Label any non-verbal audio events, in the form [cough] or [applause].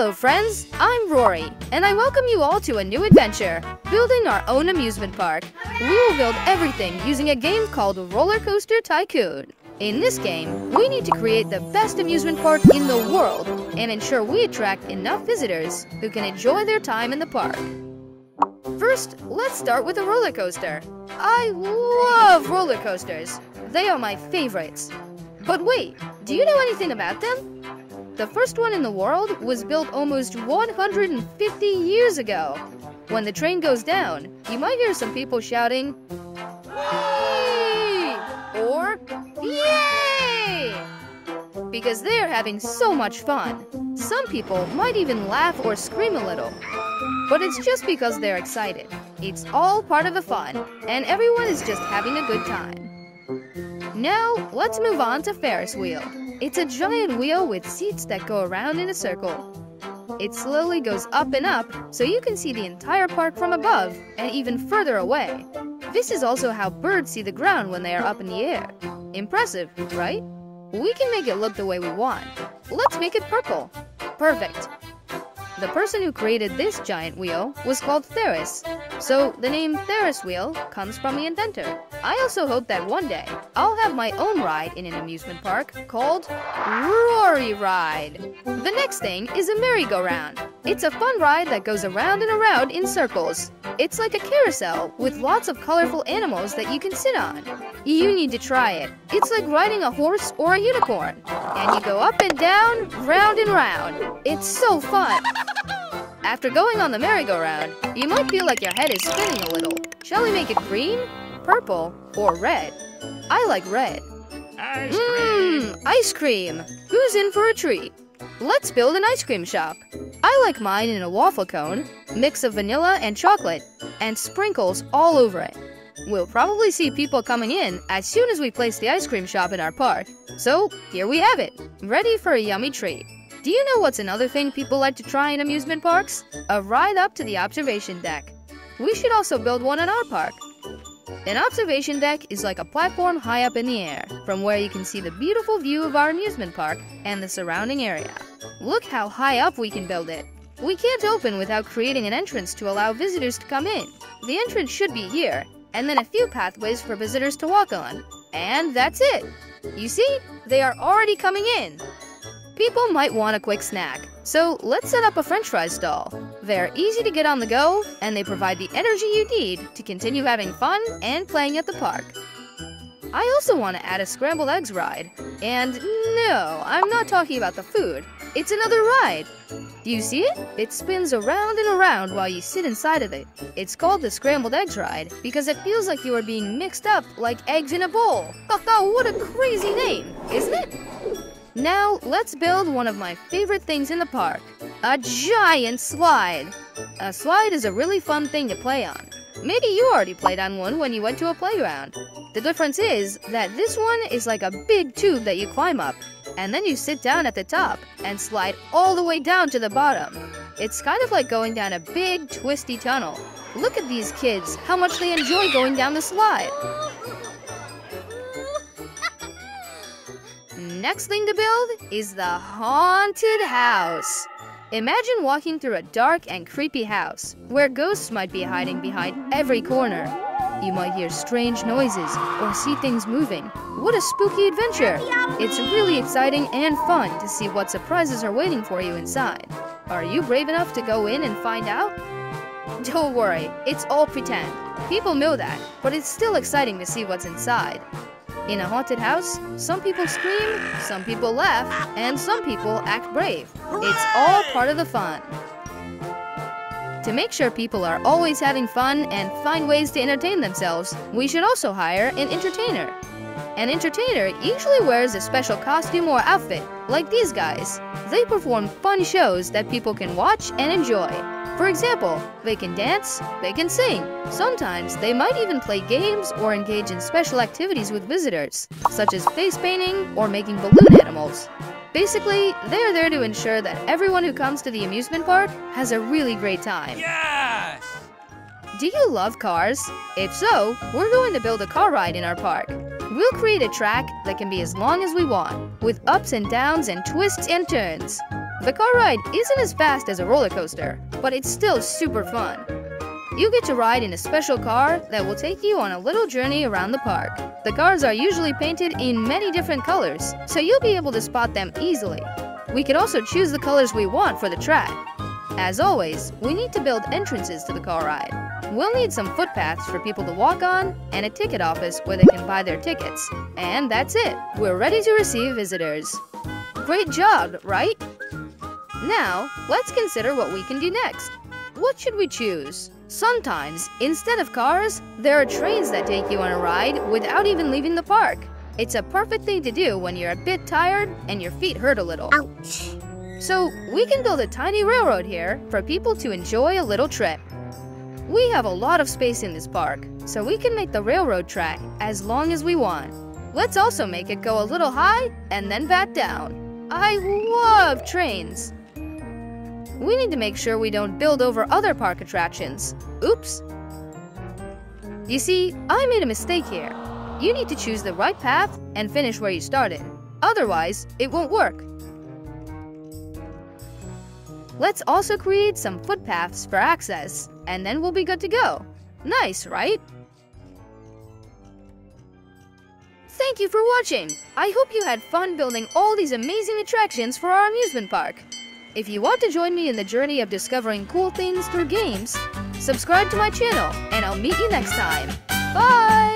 Hello friends, I'm Rori, and I welcome you all to a new adventure, building our own amusement park. We will build everything using a game called Roller Coaster Tycoon. In this game, we need to create the best amusement park in the world and ensure we attract enough visitors who can enjoy their time in the park. First, let's start with a roller coaster. I love roller coasters. They are my favorites. But wait, do you know anything about them? The first one in the world was built almost 150 years ago. When the train goes down, you might hear some people shouting, Whee! or Yay! Because they're having so much fun. Some people might even laugh or scream a little. But it's just because they're excited. It's all part of the fun, and everyone is just having a good time. Now, let's move on to Ferris wheel. It's a giant wheel with seats that go around in a circle. It slowly goes up and up, so you can see the entire park from above and even further away. This is also how birds see the ground when they are up in the air. Impressive, right? We can make it look the way we want. Let's make it purple. Perfect. The person who created this giant wheel was called Ferris, so the name Ferris wheel comes from the inventor. I also hope that one day I'll have my own ride in an amusement park called Rori Ride. The next thing is a merry-go-round. It's a fun ride that goes around and around in circles. It's like a carousel with lots of colorful animals that you can sit on. You need to try it. It's like riding a horse or a unicorn. And you go up and down, round and round. It's so fun. After going on the merry-go-round, you might feel like your head is spinning a little. Shall we make it green, purple, or red? I like red. Ice cream. Mmm, ice cream. Who's in for a treat? Let's build an ice cream shop. I like mine in a waffle cone, mix of vanilla and chocolate, and sprinkles all over it. We'll probably see people coming in as soon as we place the ice cream shop in our park. So, here we have it, ready for a yummy treat. Do you know what's another thing people like to try in amusement parks? A ride up to the observation deck. We should also build one in our park. An observation deck is like a platform high up in the air, from where you can see the beautiful view of our amusement park and the surrounding area. Look how high up we can build it. We can't open without creating an entrance to allow visitors to come in. The entrance should be here, and then a few pathways for visitors to walk on. And that's it. You see, they are already coming in. People might want a quick snack, so let's set up a french fries stall. They're easy to get on the go, and they provide the energy you need to continue having fun and playing at the park. I also want to add a scrambled eggs ride. And no, I'm not talking about the food. It's another ride. Do you see it? It spins around and around while you sit inside of it. It's called the scrambled eggs ride because it feels like you are being mixed up like eggs in a bowl. Haha, what a crazy name, isn't it? Now, let's build one of my favorite things in the park a giant slide. A slide is a really fun thing to play on. Maybe you already played on one when you went to a playground. The difference is that this one is like a big tube that you climb up, and then you sit down at the top and slide all the way down to the bottom. It's kind of like going down a big, twisty tunnel. Look at these kids, how much they enjoy going down the slide. [laughs] Next thing to build is the haunted house. Imagine walking through a dark and creepy house where ghosts might be hiding behind every corner. You might hear strange noises or see things moving. What a spooky adventure! It's really exciting and fun to see what surprises are waiting for you inside. Are you brave enough to go in and find out? Don't worry, it's all pretend. People know that, but it's still exciting to see what's inside. In a haunted house, some people scream, some people laugh, and some people act brave. It's all part of the fun. To make sure people are always having fun and find ways to entertain themselves, we should also hire an entertainer. An entertainer usually wears a special costume or outfit, like these guys. They perform fun shows that people can watch and enjoy. For example, they can dance, they can sing. Sometimes they might even play games or engage in special activities with visitors, such as face painting or making balloon animals. Basically, they're there to ensure that everyone who comes to the amusement park has a really great time. Yes! Do you love cars? If so, we're going to build a car ride in our park. We'll create a track that can be as long as we want, with ups and downs and twists and turns. The car ride isn't as fast as a roller coaster, but it's still super fun. You get to ride in a special car that will take you on a little journey around the park. The cars are usually painted in many different colors, so you'll be able to spot them easily. We can also choose the colors we want for the track. As always, we need to build entrances to the car ride. We'll need some footpaths for people to walk on and a ticket office where they can buy their tickets. And that's it. We're ready to receive visitors. Great job, right? Now, let's consider what we can do next. What should we choose? Sometimes, instead of cars, there are trains that take you on a ride without even leaving the park. It's a perfect thing to do when you're a bit tired and your feet hurt a little. Ouch. So, we can build a tiny railroad here for people to enjoy a little trip. We have a lot of space in this park, so we can make the railroad track as long as we want. Let's also make it go a little high and then back down. I love trains. We need to make sure we don't build over other park attractions. Oops. You see, I made a mistake here. You need to choose the right path and finish where you started. Otherwise, it won't work. Let's also create some footpaths for access, and then we'll be good to go. Nice, right? Thank you for watching! I hope you had fun building all these amazing attractions for our amusement park. If you want to join me in the journey of discovering cool things through games, subscribe to my channel, and I'll meet you next time. Bye!